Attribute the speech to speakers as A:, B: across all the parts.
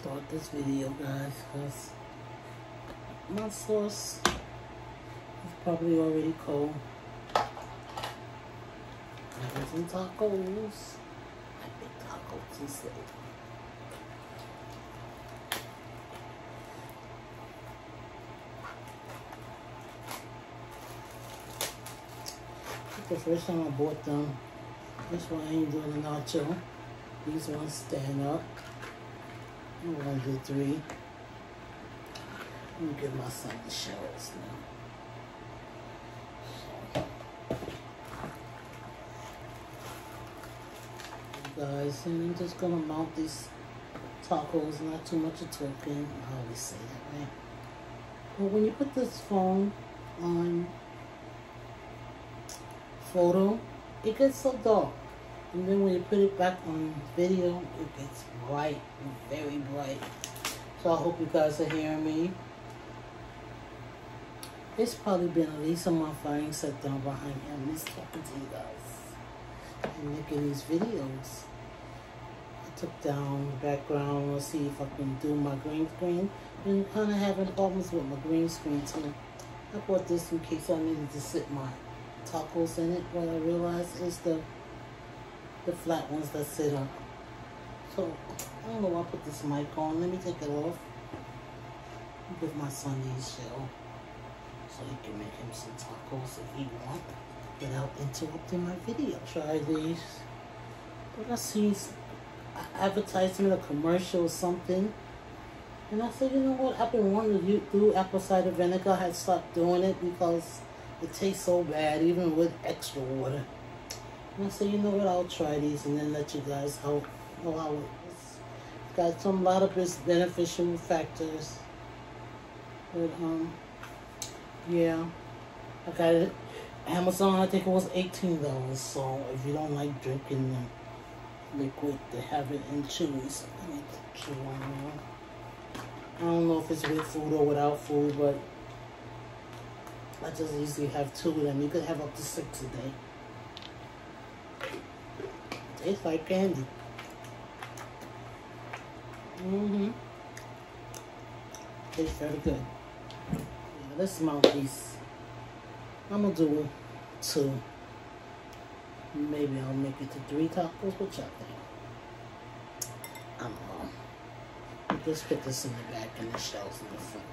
A: start this video, guys, because my sauce is probably already cold. Having some tacos. I make tacos instead. The first time I bought them, this one I ain't doing a nacho. These ones stand up. Gonna do three. I'm give my son the shells now. Guys, and I'm just gonna mount these tacos, not too much of talking. I always say that, right? But when you put this phone on photo, it gets so dark. And then when you put it back on video, it gets bright, very bright. So I hope you guys are hearing me. It's probably been at least a month I ain't sat down behind him and talking to you guys and making these videos. I took down the background, let's see if I can do my green screen. Been kind of having problems with my green screen too. I bought this in case I needed to sit my tacos in it, What I realized is the the flat ones that sit up. So, I don't know why I put this mic on. Let me take it off. Give my son these shell. So he can make him some tacos if he want without interrupting my video. Try these. But I see advertisement, a commercial or something. And I said, you know what? I've been wanting to do apple cider vinegar. I had stopped doing it because it tastes so bad, even with extra water. And I said, you know what, I'll try these and then let you guys know how it's got some lot of beneficial factors. But um yeah. I got it Amazon I think it was eighteen dollars. So if you don't like drinking the liquid to have it in chews. Me chew more. I don't know if it's with food or without food, but I just usually have two of them. You could have up to six a day. Tastes like candy. Mm-hmm. Tastes very good. Yeah, let's these. I'm gonna do two. Maybe I'll make it to three tacos. What y'all think? I don't know. Just put this in the back and the shells in the front.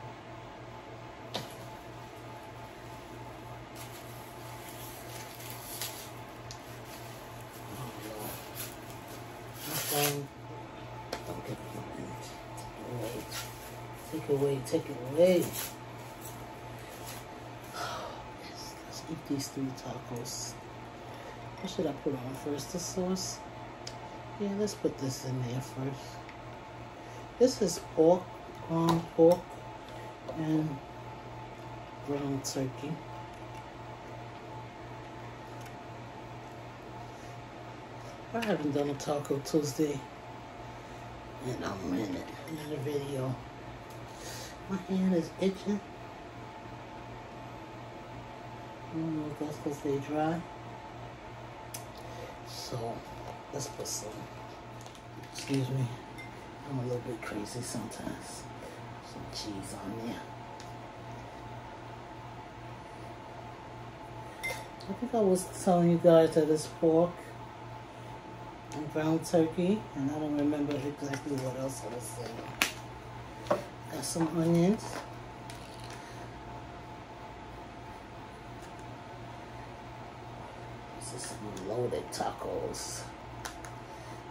A: phone. Don't get Take it away. Let's, let's eat these three tacos. What should I put on first? The sauce? Yeah, let's put this in there first. This is pork, ground pork, and ground turkey. I haven't done a Taco Tuesday in a minute in a video. My hand is itching. I don't know if that's because they dry. So, let's put some, excuse me, I'm a little bit crazy sometimes. Some cheese on there. I think I was telling you guys that it's pork and ground turkey, and I don't remember exactly what else I was saying. Got some onions. This is some loaded tacos.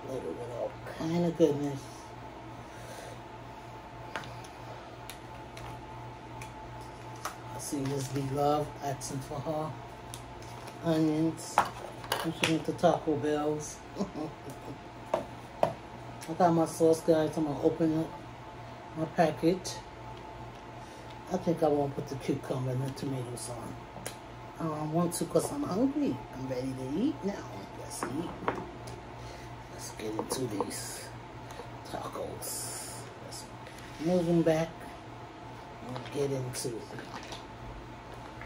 A: Loaded with all kind of goodness. I see Miss B Love asking for her onions. She went to Taco Bell's. I got my sauce, guys. I'm going to open up my package. I think I won't put the cucumber and the tomatoes on. I don't want to because I'm hungry. I'm ready to eat now. Let's eat. Let's get into these tacos. Let's move them back and get into it.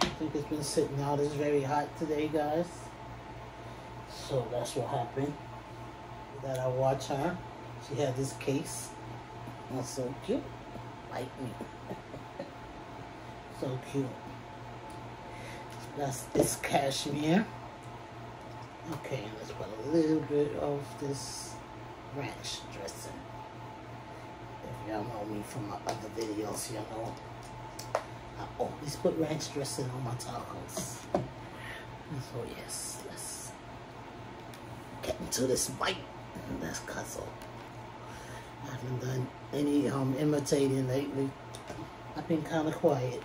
A: I think it's been sitting out. It's very hot today, guys. So that's what happened. That I watch her. She had this case. That's so cute. Like me. so cute. That's this cashmere. Okay, let's put a little bit of this ranch dressing. If y'all know me from my other videos, y'all know I always put ranch dressing on my tacos. So yes, let's get into this bite. That's cuzzle. I haven't done any um, imitating lately. I've been kind of quiet.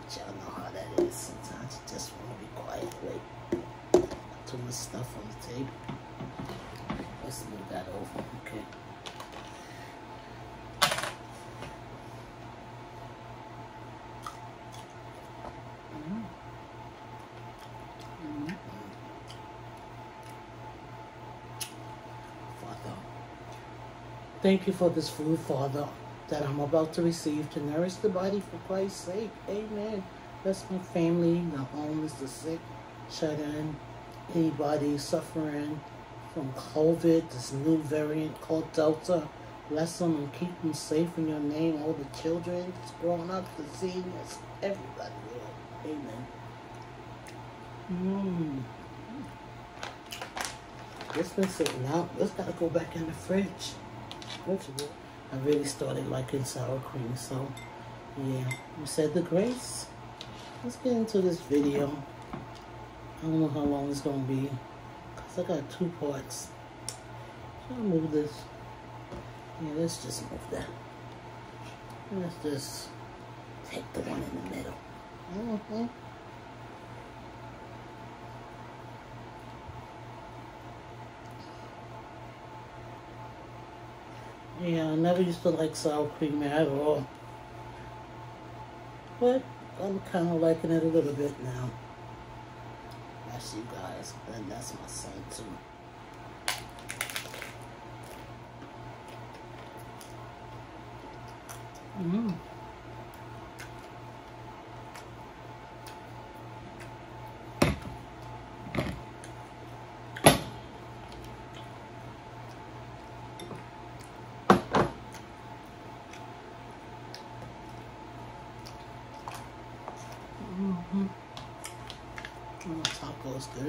A: But y'all know how that is. Sometimes you just want to be quiet. Wait, too much stuff on the table. Let's move that over. Okay. Thank you for this food, Father, that I'm about to receive to nourish the body for Christ's sake. Amen. Bless my family, the homeless, the sick, shut in, anybody suffering from COVID, this new variant called Delta. Bless them and keep them safe in your name. All the children, grown up, the seniors, everybody. Amen. Mmm. This been sitting out. This gotta go back in the fridge. I really started liking sour cream. So, yeah, we said the grace. Let's get into this video. I don't know how long it's to be. Because I got two parts. So I'll move this. Yeah, let's just move that. Let's just take the one in the middle. Mm -hmm. Yeah, I never used to like sour cream at all. But I'm kind of liking it a little bit now. That's you guys. And that's my son too. Mm. Mm-hmm. Oh, taco's I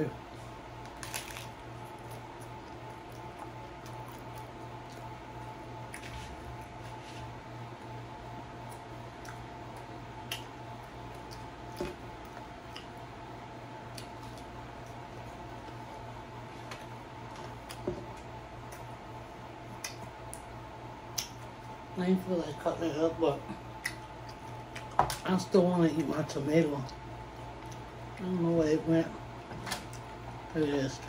A: didn't feel like cutting it up, but I still want to eat my tomato. I don't know where it went. It is.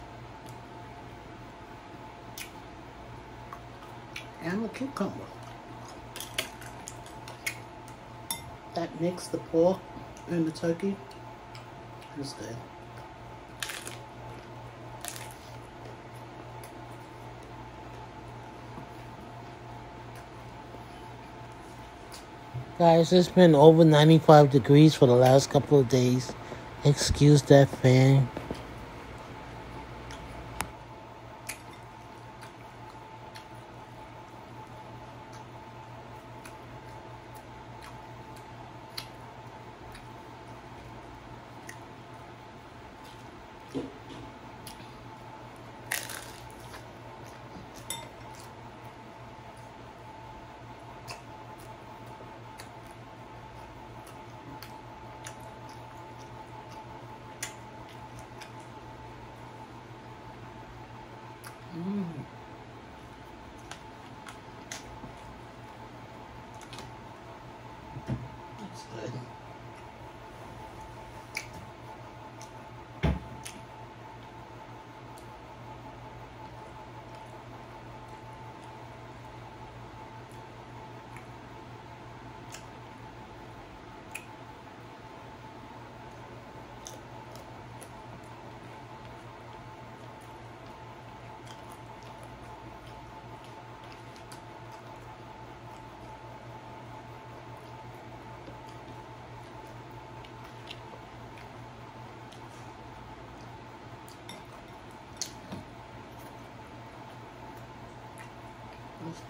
A: And the cucumber. That mixed the pork and the turkey. It's good. Guys, it's been over 95 degrees for the last couple of days. Excuse that fan.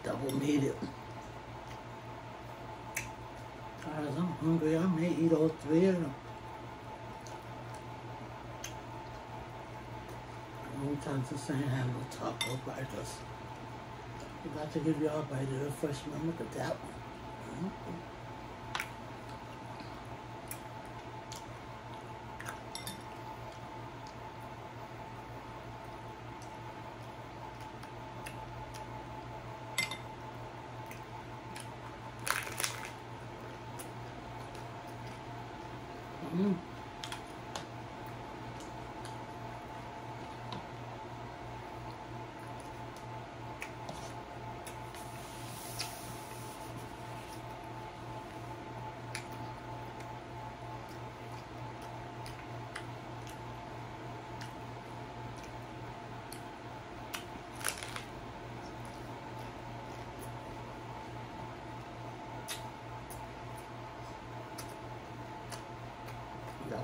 A: Double made it. Guys, I'm hungry. I may eat all three of them. Sometimes the same have no taco bites. I got to give y'all a bite of the first one. Look at that one. Mm -hmm. Mm.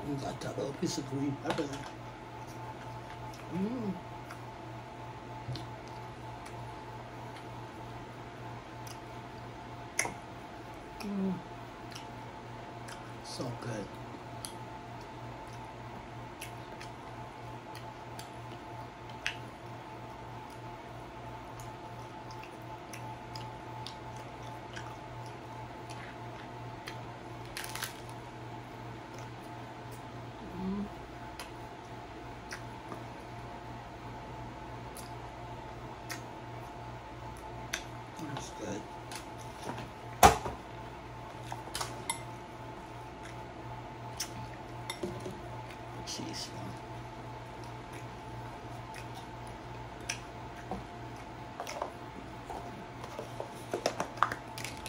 A: That little piece of green pepper there. Mmm. Mmm. So good. That's good. Cheese.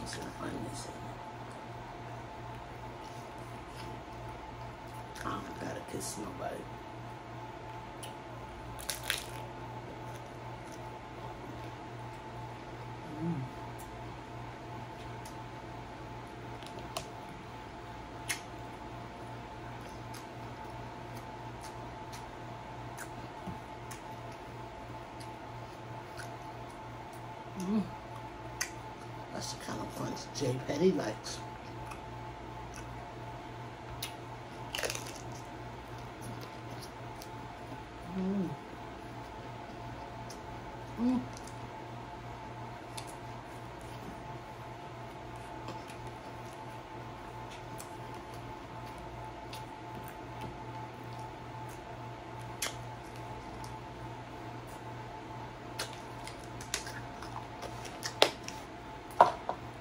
A: Some onions. I gotta kiss nobody. Mm. Mm. That's the kind of ones Jay Petty likes. Mm. Mm.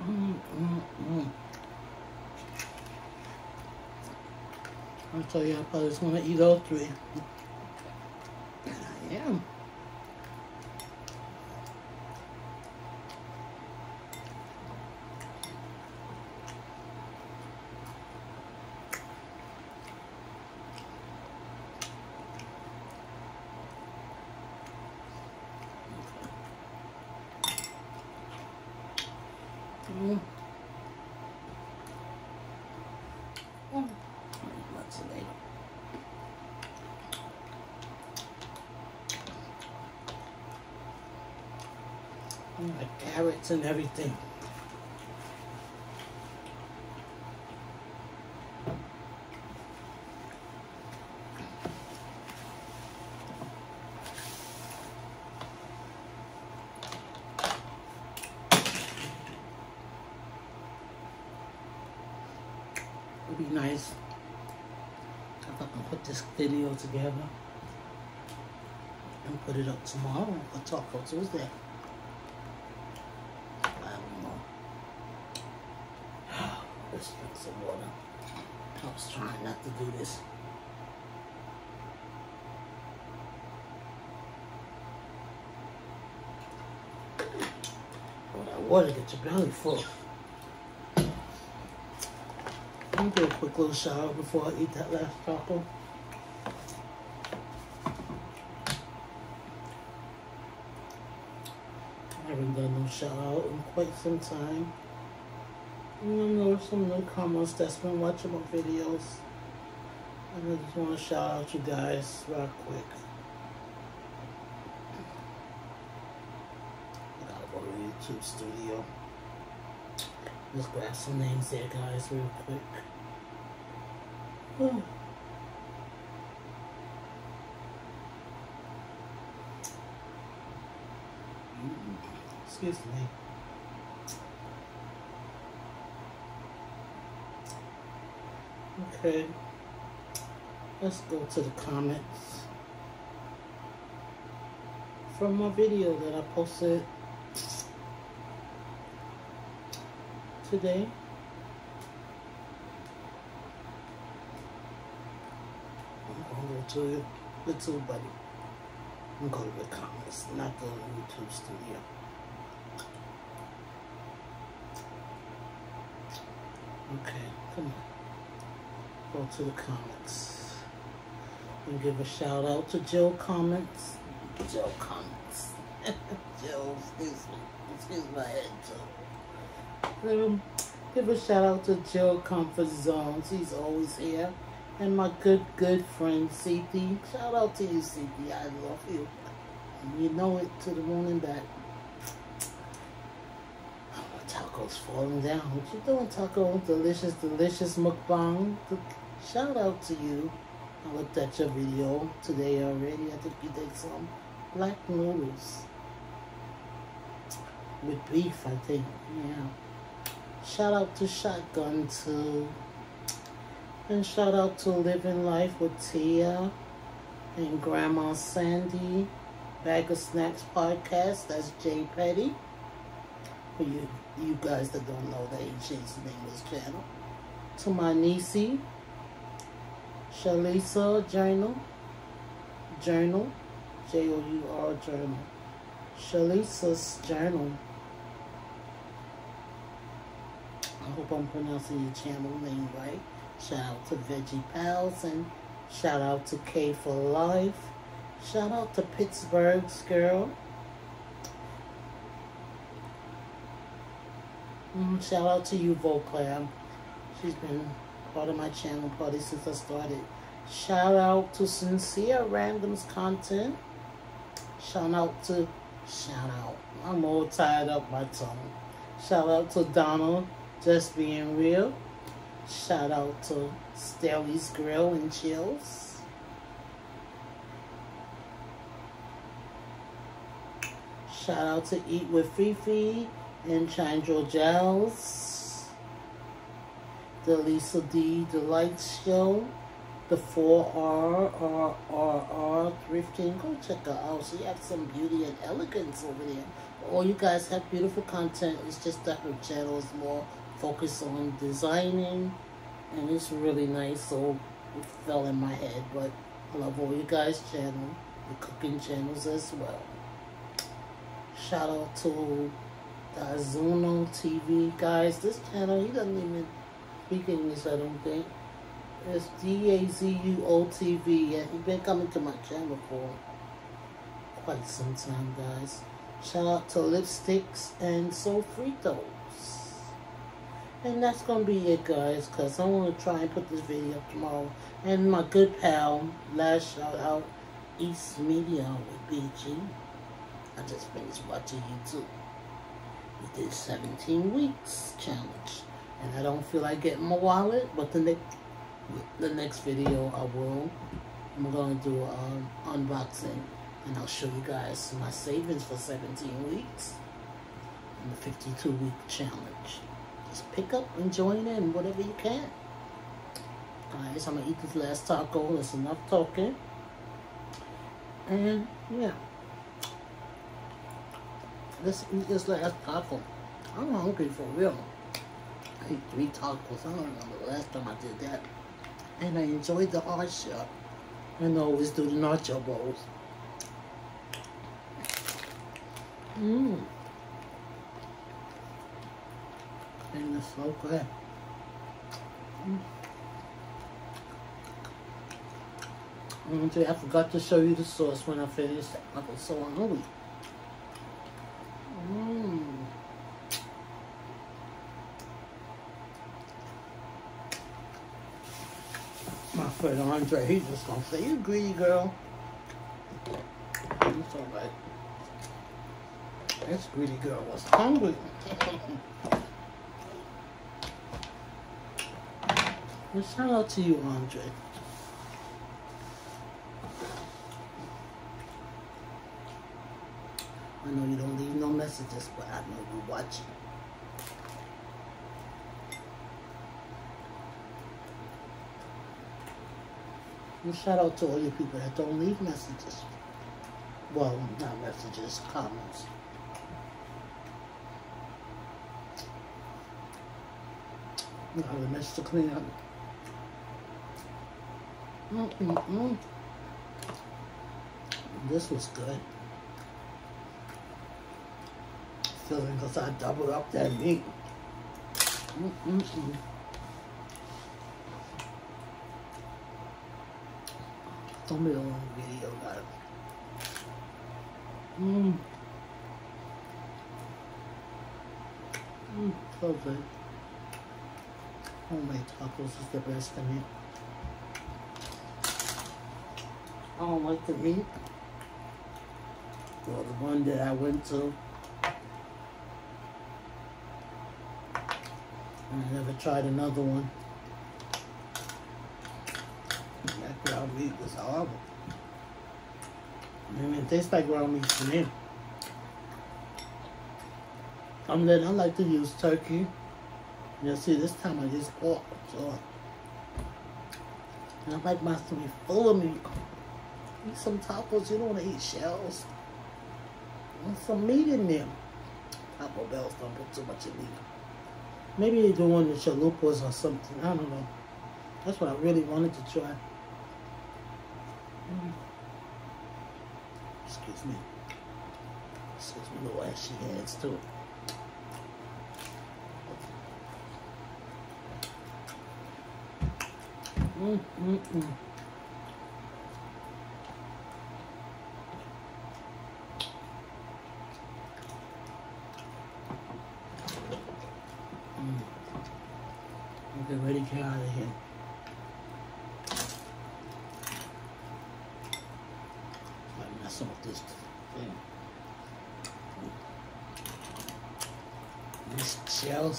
A: Mm, mm, mm. You, I probably just want to eat all three. And I am. Mm. Mm. What's the name? Mm, Like carrots and everything. It'd be nice if I can put this video together and put it up tomorrow for Taco Tuesday. I don't know. Let's drink some water. I was trying not to do this. Oh, that water gets your belly full. Let me do a quick little shower before I eat that last taco. I haven't done no shout out in quite some time. I know some newcomers that's been watching my videos. And I just want to shout out you guys real quick. I gotta go reach. YouTube studio. Let's grab some names there, guys, real quick. Excuse me. Okay. Let's go to the comments from my video that I posted today. I'm going to YouTube, buddy. I'm going to the comments, not the YouTube studio. Okay, come on. Go to the comments. And give a shout out to Joe Comments. Joe Comments. Joe, excuse me. Excuse my head. Um, give a shout out to Joe Comfort Zones. He's always here. And my good, good friend, CP. Shout out to you, CP. I love you. And you know it to the moon and back taco's falling down. What you doing, taco? Delicious, delicious mukbang. Shout out to you. I looked at your video today already. I think you did some black noodles with beef, I think. Yeah. Shout out to Shotgun too. And shout out to Living Life with Tia and Grandma Sandy. Bag of Snacks podcast. That's Jay Petty. For you you guys that don't know that the AJ's nameless channel. To my niecey, Shalisa Journal, Journal, J-O-U-R Journal, Shalisa's Journal. I hope I'm pronouncing your channel name right. Shout out to Veggie Pals and shout out to K for Life. Shout out to Pittsburgh's girl. Mm, shout out to you, Voclam. She's been part of my channel party since I started. Shout out to Sincere Randoms Content. Shout out to, shout out. I'm all tied up my tongue. Shout out to Donald, Just Being Real. Shout out to Staley's Grill and Chills. Shout out to Eat with Fifi and Chandra Giles, the Lisa D. Delight Show, the 4R, R R R Thrifting. Go check her out. She has some beauty and elegance over there. All you guys have beautiful content. It's just that her channel is more focused on designing, and it's really nice. So it fell in my head, but I love all you guys' channel, the cooking channels as well. Shout out to Dazuno TV. Guys, this channel, he doesn't even speak English, I don't think. It's D-A-Z-U-O-TV. Yeah, he's been coming to my channel for quite some time, guys. Shout out to Lipsticks and Sofritos. And that's going to be it, guys, because I'm going to try and put this video up tomorrow. And my good pal, last shout uh, out, East Media with BG. I just finished watching YouTube. We did 17 weeks challenge. And I don't feel like getting my wallet, but the next the next video I will. I'm going to do an unboxing and I'll show you guys my savings for 17 weeks and the 52 week challenge. Just pick up and join in whatever you can. Guys, I'm going to eat this last taco. That's enough talking. And yeah. Let's eat this last taco. I'm hungry for real. I ate three tacos. I don't remember the last time I did that. And I enjoyed the hard shell. And I always do the nacho bowls. Mmm. And it's so good. Mm. mm I forgot to show you the sauce when I finished. I was so hungry. Mmm. My friend Andre, he's just gonna say, you greedy girl. It's alright. This greedy girl was hungry. well, shout out to you, Andre. I know you don't leave no messages, but I know you're watching. And shout out to all you people that don't leave messages. Well, not messages, comments. Got a mess to clean up. Mm -mm -mm. This was good. Feeling because I doubled up that meat. Mm-mm-mm. Don't be a long video, guys. Mmm. Mmm, so good. Homemade tacos is the best to me. I don't like the meat. Well, the one that I went to, I never tried another one. That ground meat was horrible. I mean, it tastes like ground meat to me. And then I like to use turkey. You see, this time I use pork, so I like my to be full of meat. Eat some tacos, you don't want to eat shells. And some meat in them. Taco Bells don't put too much in meat. Maybe they're doing the chalupas or something. I don't know. That's what I really wanted to try. Mm. Excuse me. Excuse me, little ashy hands too. Mm, mm. Mm.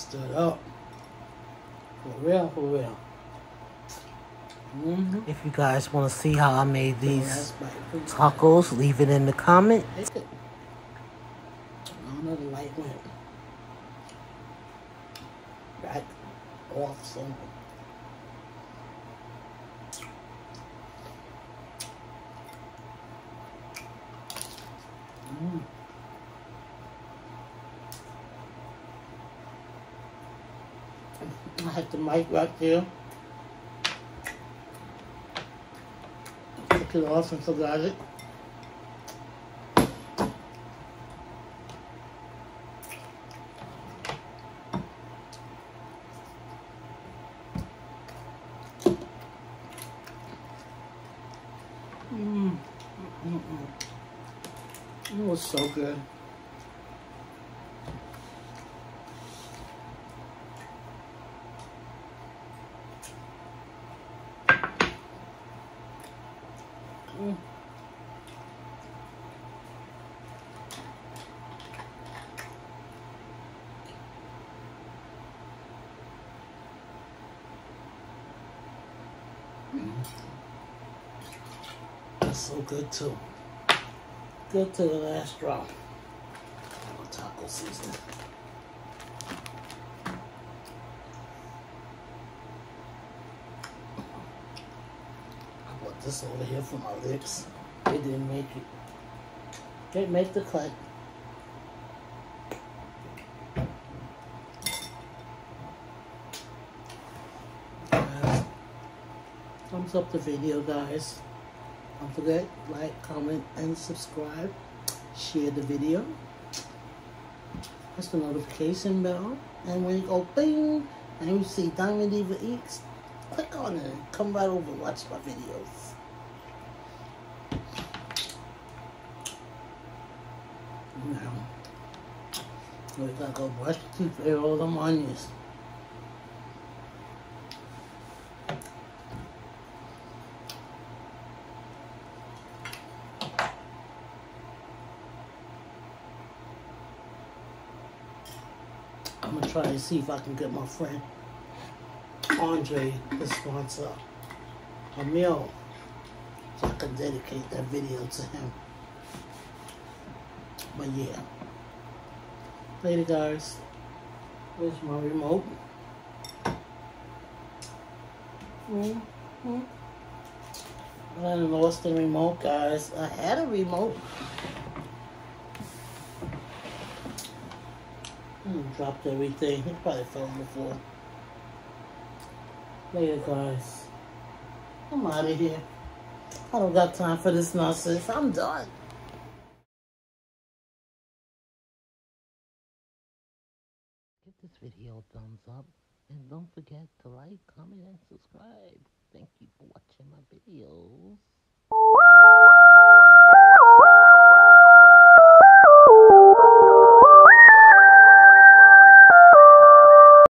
A: Stood up. For real, for real. Mm-hmm. If you guys want to see how I made these tacos, leave it in the comment. I don't know the light went off somewhere. Mm. I had the mic right there. Took it off and forgot it. Mm. Mm -mm. It was so good. Mm. That's so good too. Good to the last drop. Taco season. I put this over here for my lips. They didn't make it. Didn't make the cut. Thumbs up the video, guys. Don't forget, like, comment, and subscribe. Share the video. Press the notification bell. And when you go bing, and you see Diamond Diva Eats, click on it come right over and watch my videos. Now, we gotta go brush the teeth, air all them onions. I'm gonna try and see if I can get my friend Andre to sponsor a meal so I can dedicate that video to him. But yeah. Later guys. Where's my remote? Mm -hmm. I lost the remote, guys. I had a remote. Hmm, dropped everything. It probably fell on the floor. Later, guys. I'm out of here. I don't got time for this nonsense. I'm done. Video a thumbs up. And don't forget to like, comment, and subscribe. Thank you for watching my videos.